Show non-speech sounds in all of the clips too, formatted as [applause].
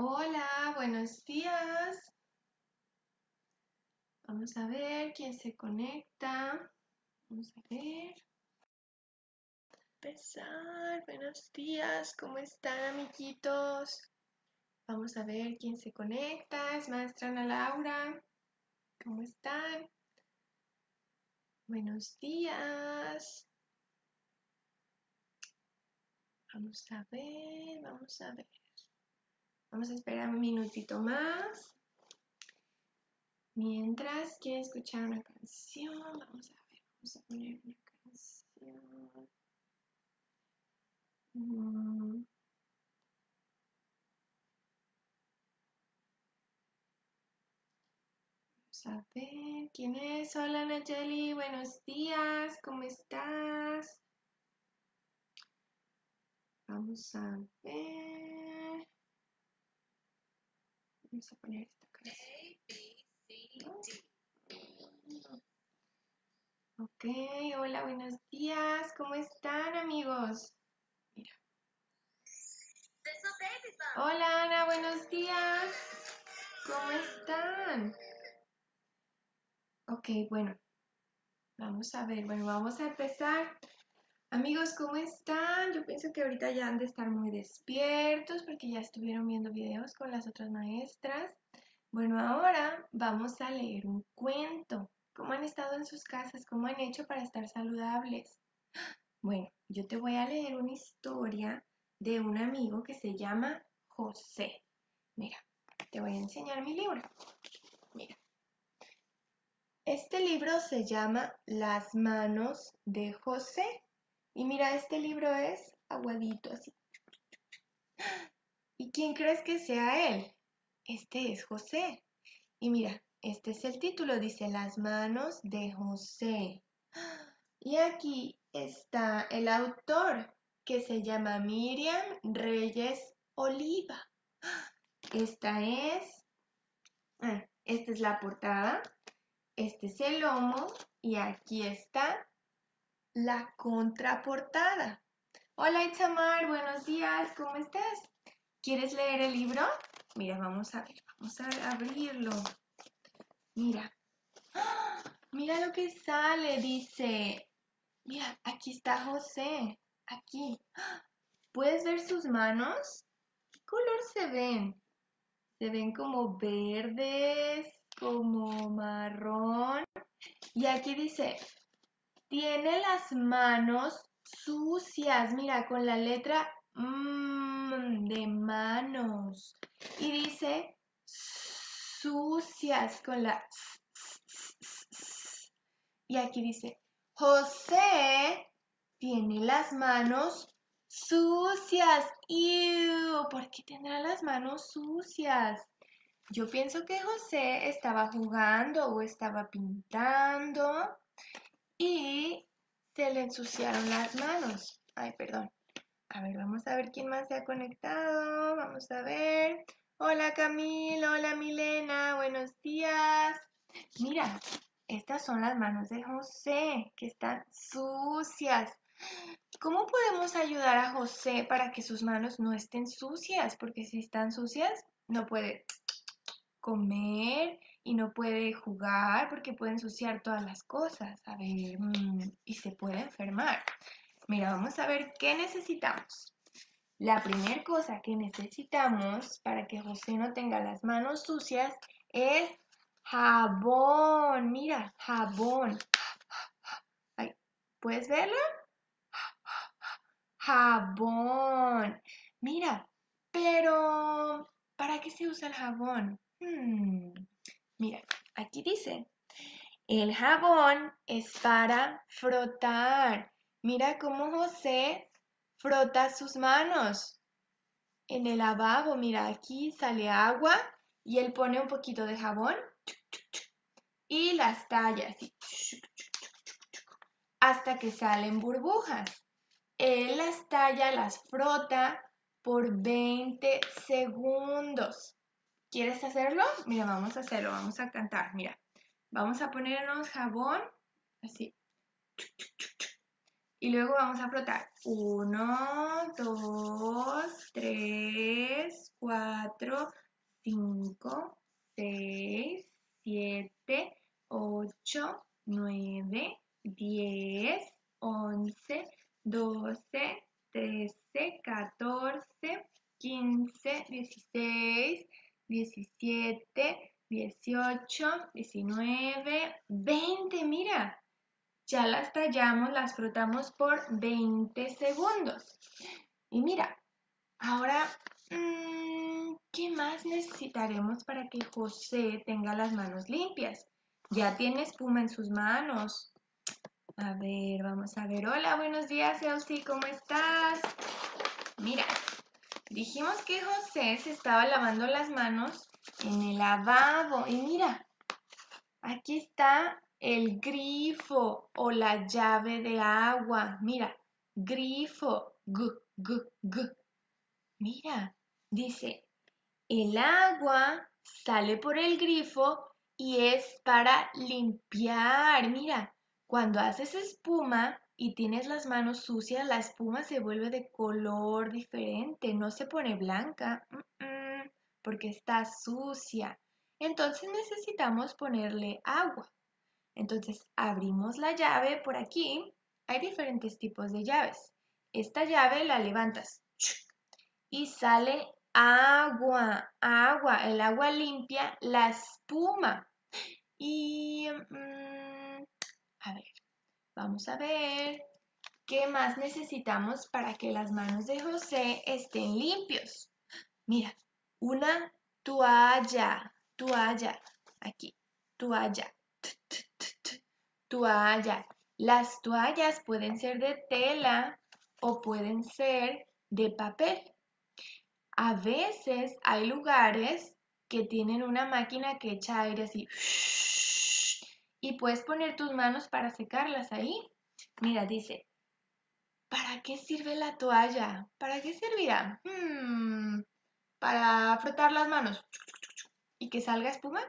Hola, buenos días. Vamos a ver quién se conecta. Vamos a ver. Empezar. Buenos días. ¿Cómo están, amiguitos? Vamos a ver quién se conecta. Es maestra Ana Laura. ¿Cómo están? Buenos días. Vamos a ver, vamos a ver. Vamos a esperar un minutito más. Mientras quieren escuchar una canción, vamos a ver, vamos a poner una canción. Mm. Vamos a ver quién es. Hola Nayeli, buenos días, ¿cómo estás? Vamos a ver. Vamos a poner esta canción. Ok, hola, buenos días. ¿Cómo están, amigos? Mira. Hola, Ana, buenos días. ¿Cómo están? Ok, bueno. Vamos a ver, bueno, vamos a empezar. Amigos, ¿cómo están? Yo pienso que ahorita ya han de estar muy despiertos porque ya estuvieron viendo videos con las otras maestras. Bueno, ahora vamos a leer un cuento. ¿Cómo han estado en sus casas? ¿Cómo han hecho para estar saludables? [gasps] Bueno, yo te voy a leer una historia de un amigo que se llama José. Mira, te voy a enseñar mi libro. Mira. Este libro se llama Las manos de José. Y mira, este libro es aguadito así. ¿Y quién crees que sea él? Este es José. Y mira, este es el título, dice Las manos de José. Y aquí está el autor, que se llama Miriam Reyes Oliva. Esta es, ah, esta es la portada, este es el lomo y aquí está la contraportada. Hola Itzamar, buenos días, ¿cómo estás? ¿Quieres leer el libro? Mira, vamos a ver, vamos a abrirlo. Mira, ¡Ah! mira lo que sale, dice. Mira, aquí está José, aquí. ¡Ah! ¿Puedes ver sus manos? ¿Qué color se ven? Se ven como verdes, como marrón. Y aquí dice, tiene las manos sucias, mira, con la letra mm, de manos. Y dice sucias con la... Y aquí dice, José tiene las manos sucias. ¡Ew! ¿Por qué tendrá las manos sucias? Yo pienso que José estaba jugando o estaba pintando y se le ensuciaron las manos. Ay, perdón. A ver, vamos a ver quién más se ha conectado. Vamos a ver. Hola Camila, hola Milena, buenos días. Mira, estas son las manos de José que están sucias. ¿Cómo podemos ayudar a José para que sus manos no estén sucias? Porque si están sucias, no puede comer y no puede jugar porque puede ensuciar todas las cosas. A ver, mm, y se puede enfermar. Mira, vamos a ver qué necesitamos. La primera cosa que necesitamos para que José no tenga las manos sucias es jabón. Mira, jabón. ¿Puedes verlo? Jabón. Mira, pero ¿para qué se usa el jabón? Hmm, mira, aquí dice, el jabón es para frotar. Mira cómo José frota sus manos en el lavabo. Mira, aquí sale agua y él pone un poquito de jabón y las talla así hasta que salen burbujas. Él las talla, las frota por 20 segundos. ¿Quieres hacerlo? Mira, vamos a hacerlo, vamos a cantar. Mira, vamos a ponernos jabón, así. Y luego vamos a frotar. Uno, dos, tres, cuatro. 4, 5, 6, 7, 8, 9, 10, 11, 12, 13, 14, 15, 16, 17, 18, 19, 20. Mira, ya las tallamos, las frotamos por 20 segundos. Y mira, ahora, mm, ¿qué más necesitaremos para que José tenga las manos limpias? Ya tiene espuma en sus manos. A ver, vamos a ver. Hola, buenos días, Elsie, ¿cómo estás? Mira, dijimos que José se estaba lavando las manos en el lavabo. Y mira, aquí está el grifo o la llave de agua. Mira, grifo, gu, gu, gu. Mira, dice, el agua sale por el grifo y es para limpiar. Mira, cuando haces espuma y tienes las manos sucias, la espuma se vuelve de color diferente, no se pone blanca, porque está sucia. Entonces necesitamos ponerle agua. Entonces abrimos la llave por aquí. Hay diferentes tipos de llaves. Esta llave la levantas y sale agua, agua, el agua limpia la espuma. Y mm, vamos a ver qué más necesitamos para que las manos de José estén limpios. Mira, una toalla, toalla, aquí, toalla, toalla. Las toallas pueden ser de tela o pueden ser de papel. A veces hay lugares que tienen una máquina que echa aire así y puedes poner tus manos para secarlas ahí. Mira, dice, ¿para qué sirve la toalla? ¿Para qué servirá? Hmm, ¿Para frotar las manos y que salga espuma?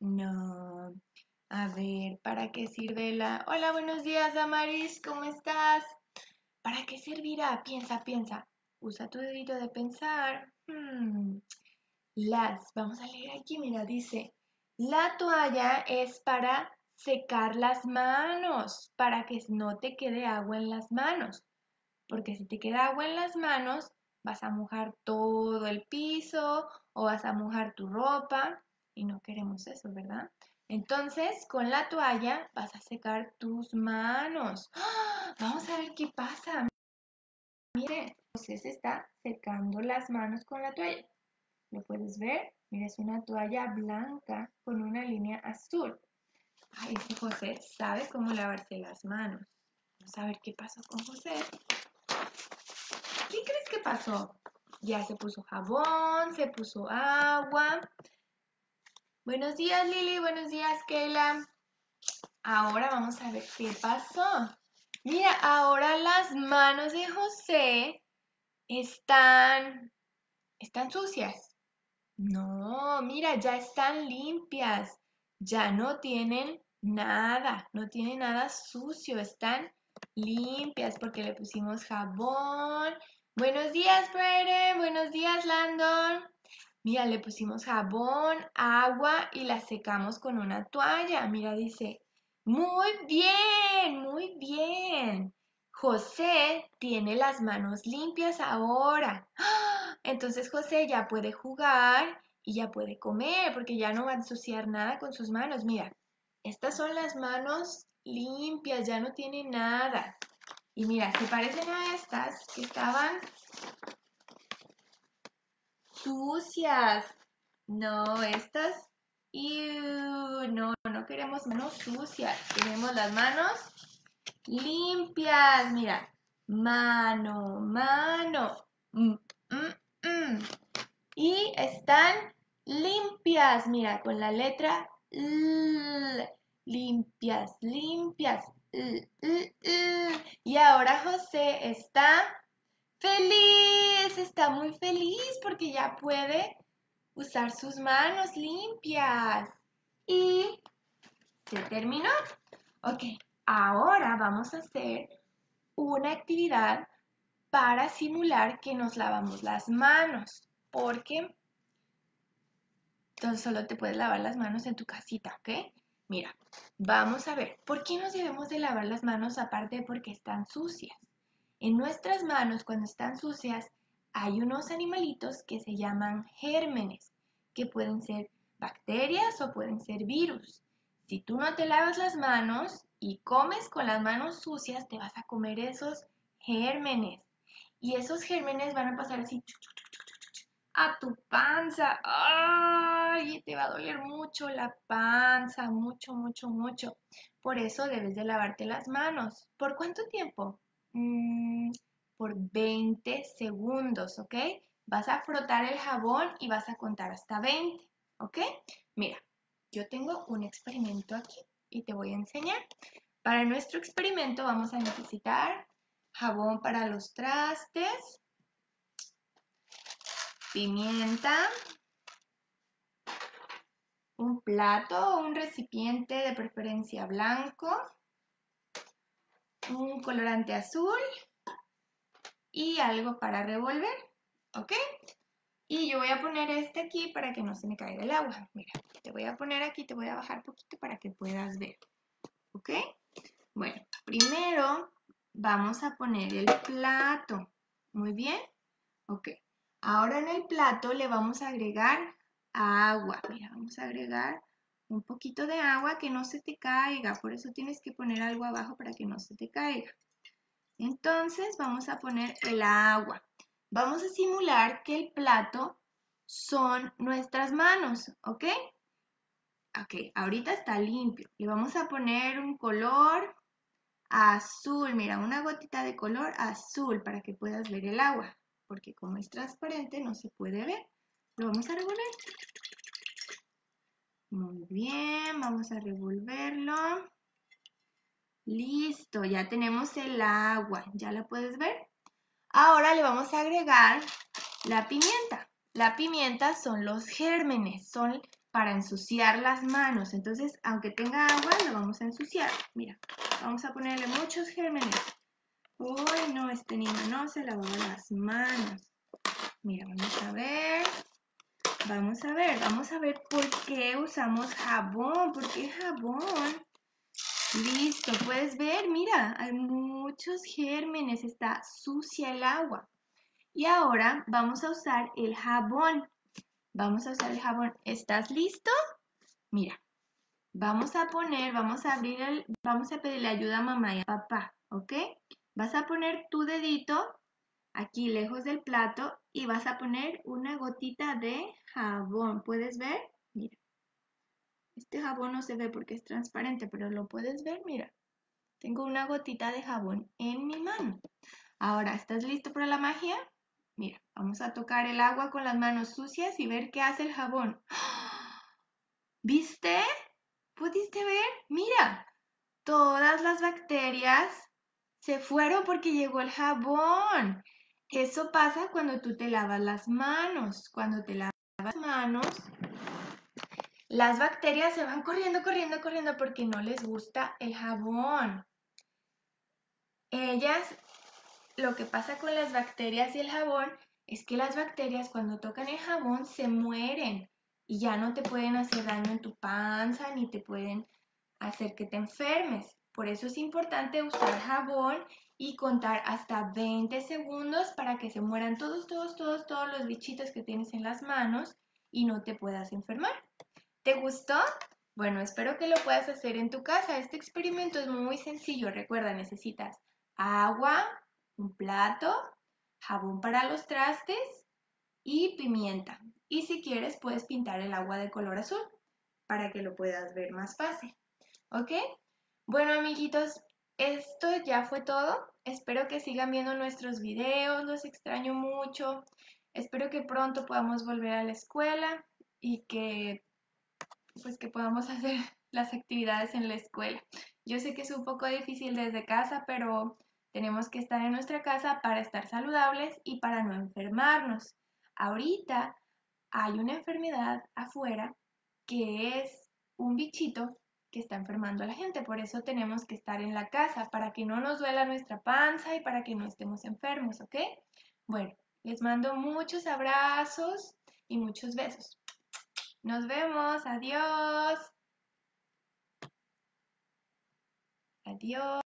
No. A ver, ¿para qué sirve la... Hola, buenos días, Amaris, ¿cómo estás? ¿Para qué servirá? Piensa, piensa. Usa tu dedito de pensar. Hmm. Las, vamos a leer aquí, mira, dice, la toalla es para secar las manos, para que no te quede agua en las manos. Porque si te queda agua en las manos, vas a mojar todo el piso o vas a mojar tu ropa y no queremos eso, ¿verdad? Entonces, con la toalla vas a secar tus manos. ¡Ah! Vamos a ver qué pasa. Mire, José se está secando las manos con la toalla. ¿Lo puedes ver? Mira, es una toalla blanca con una línea azul. Ay, José sabe cómo lavarse las manos. Vamos a ver qué pasó con José. ¿Qué crees que pasó? Ya se puso jabón, se puso agua. Buenos días, Lili. Buenos días, Keila. Ahora vamos a ver qué pasó. Mira, ahora las manos de José están, están sucias. No, mira, ya están limpias. Ya no tienen nada, no tienen nada sucio. Están limpias porque le pusimos jabón. Buenos días, Brayden. Buenos días, Landon. Mira, le pusimos jabón, agua y la secamos con una toalla. Mira, dice, muy bien, muy bien. José tiene las manos limpias ahora. ¡Ah! Entonces José ya puede jugar y ya puede comer porque ya no va a ensuciar nada con sus manos. Mira, estas son las manos limpias, ya no tiene nada. Y mira, se parecen a estas que estaban sucias. No, estas... no, no queremos manos sucias. Queremos las manos limpias. Mira, mano, mano. Mm. Y están limpias. Mira, con la letra L. Limpias, limpias. Y ahora José está feliz. Está muy feliz porque ya puede usar sus manos limpias. Y se terminó. Ok, Ahora vamos a hacer una actividad para simular que nos lavamos las manos, porque Entonces solo te puedes lavar las manos en tu casita, ¿ok? Mira, vamos a ver, ¿por qué nos debemos de lavar las manos aparte de porque están sucias? En nuestras manos, cuando están sucias, hay unos animalitos que se llaman gérmenes, que pueden ser bacterias o pueden ser virus. Si tú no te lavas las manos y comes con las manos sucias, te vas a comer esos gérmenes. Y esos gérmenes van a pasar así a tu panza. ¡Ay! Te va a doler mucho la panza, mucho, mucho, mucho. Por eso debes de lavarte las manos. ¿Por cuánto tiempo? Mm, por 20 segundos, ¿ok? Vas a frotar el jabón y vas a contar hasta 20, ¿ok? Mira, yo tengo un experimento aquí y te voy a enseñar. Para nuestro experimento vamos a necesitar jabón para los trastes, pimienta, un plato o un recipiente de preferencia blanco, un colorante azul y algo para revolver, ¿ok? Y yo voy a poner este aquí para que no se me caiga el agua. Mira, te voy a poner aquí, te voy a bajar poquito para que puedas ver, ¿ok? Bueno, primero vamos a poner el plato, ¿muy bien? Ok, ahora en el plato le vamos a agregar agua. Mira, vamos a agregar un poquito de agua que no se te caiga, por eso tienes que poner algo abajo para que no se te caiga. Entonces vamos a poner el agua. Vamos a simular que el plato son nuestras manos, ¿ok? Ok, ahorita está limpio. Le vamos a poner un color azul, mira, una gotita de color azul para que puedas ver el agua, porque como es transparente no se puede ver. Lo vamos a revolver. Muy bien, vamos a revolverlo. Listo, ya tenemos el agua, ¿ya la puedes ver? Ahora le vamos a agregar la pimienta. La pimienta son los gérmenes, son para ensuciar las manos. Entonces, aunque tenga agua, lo vamos a ensuciar. Mira, vamos a ponerle muchos gérmenes. Uy, no, este niño no se lavó las manos. Mira, vamos a ver. Vamos a ver, vamos a ver por qué usamos jabón. ¿Por qué jabón? Listo, puedes ver, mira, hay muchos gérmenes, está sucia el agua. Y ahora vamos a usar el jabón. Vamos a usar el jabón. ¿Estás listo? Mira, vamos a poner, vamos a abrir el, vamos a pedirle ayuda a mamá y a papá, ¿ok? Vas a poner tu dedito aquí lejos del plato y vas a poner una gotita de jabón. ¿Puedes ver? Mira. Este jabón no se ve porque es transparente, pero lo puedes ver, mira. Tengo una gotita de jabón en mi mano. Ahora, ¿estás listo para la magia? Mira, vamos a tocar el agua con las manos sucias y ver qué hace el jabón. [gasps] ¿Viste? ¿Pudiste ver? Mira, todas las bacterias se fueron porque llegó el jabón. Eso pasa cuando tú te lavas las manos. Cuando te lavas las manos, las bacterias se van corriendo, corriendo, corriendo porque no les gusta el jabón. Ellas, lo que pasa con las bacterias y el jabón es que las bacterias cuando tocan el jabón se mueren y ya no te pueden hacer daño en tu panza ni te pueden hacer que te enfermes. Por eso es importante usar jabón y contar hasta 20 segundos para que se mueran todos, todos, todos, todos los bichitos que tienes en las manos y no te puedas enfermar. ¿Te gustó? Bueno, espero que lo puedas hacer en tu casa. Este experimento es muy sencillo. Recuerda, necesitas agua, un plato, jabón para los trastes y pimienta. Y si quieres, puedes pintar el agua de color azul para que lo puedas ver más fácil. ¿Ok? Bueno, amiguitos, esto ya fue todo. Espero que sigan viendo nuestros videos. Los extraño mucho. Espero que pronto podamos volver a la escuela y que pues que podamos [laughs] hacer las actividades en la escuela. Yo sé que es un poco difícil desde casa, pero tenemos que estar en nuestra casa para estar saludables y para no enfermarnos. Ahorita hay una enfermedad afuera que es un bichito que está enfermando a la gente. Por eso tenemos que estar en la casa, para que no nos duela nuestra panza y para que no estemos enfermos, ¿ok? Bueno, les mando muchos abrazos y muchos besos. Nos vemos. Adiós. Adiós.